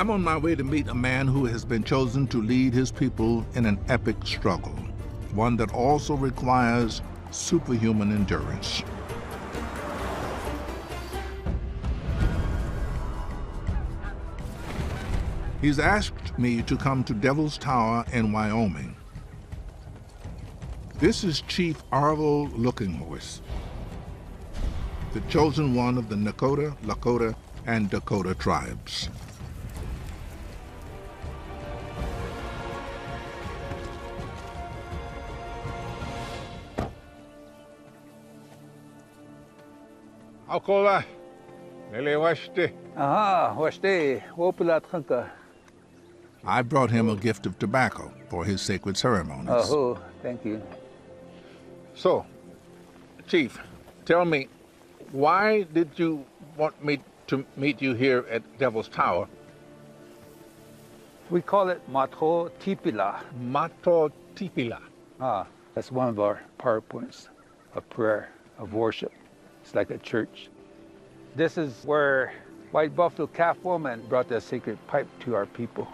I'm on my way to meet a man who has been chosen to lead his people in an epic struggle, one that also requires superhuman endurance. He's asked me to come to Devil's Tower in Wyoming. This is Chief Arvol Looking Horse, the chosen one of the Nakota, Lakota, and Dakota tribes. Akola, Nilewashti. Aha, washte, wopulat khanka. I brought him a gift of tobacco for his sacred ceremonies. Oh, thank you. So, Chief, tell me, why did you want me to meet you here at Devil's Tower? We call it Mato Tipila. Mato Tipila. Ah, that's one of our power points of prayer, of worship. It's like a church. This is where White Buffalo Calf Woman brought the sacred pipe to our people.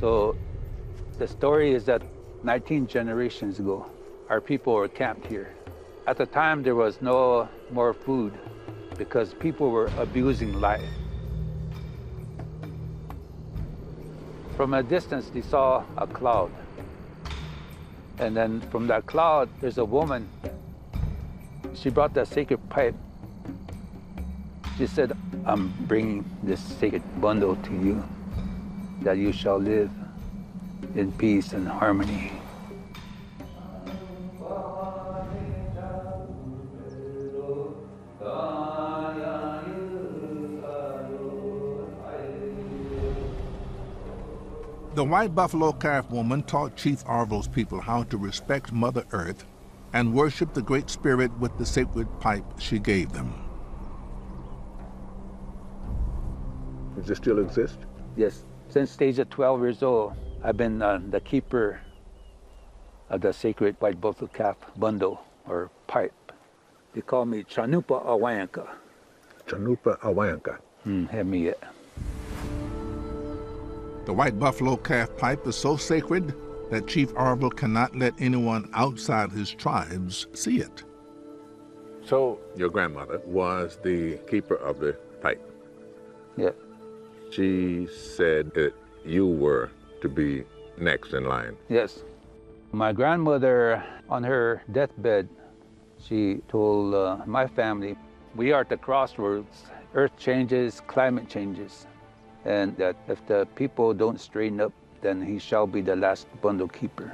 So the story is that 19 generations ago, our people were camped here. At the time, there was no more food because people were abusing life. From a distance, they saw a cloud. And then from that cloud, there's a woman. She brought that sacred pipe. She said, I'm bringing this sacred bundle to you, that you shall live in peace and harmony. The White Buffalo Calf Woman taught Chief Arvol's people how to respect Mother Earth and worship the Great Spirit with the sacred pipe she gave them. Does it still exist? Yes, since stage of 12 years old, I've been uh, the keeper of the sacred white buffalo calf bundle or pipe. They call me Chanupa Awayanka. Chanupa Awayanka. Hmm, have me yet. The White Buffalo Calf Pipe is so sacred that Chief Arvol cannot let anyone outside his tribes see it. So, your grandmother was the keeper of the pipe. Yeah. She said that you were to be next in line. Yes. My grandmother, on her deathbed, she told uh, my family, we are at the crossroads. Earth changes, climate changes. And that if the people don't straighten up, then he shall be the last bundle keeper.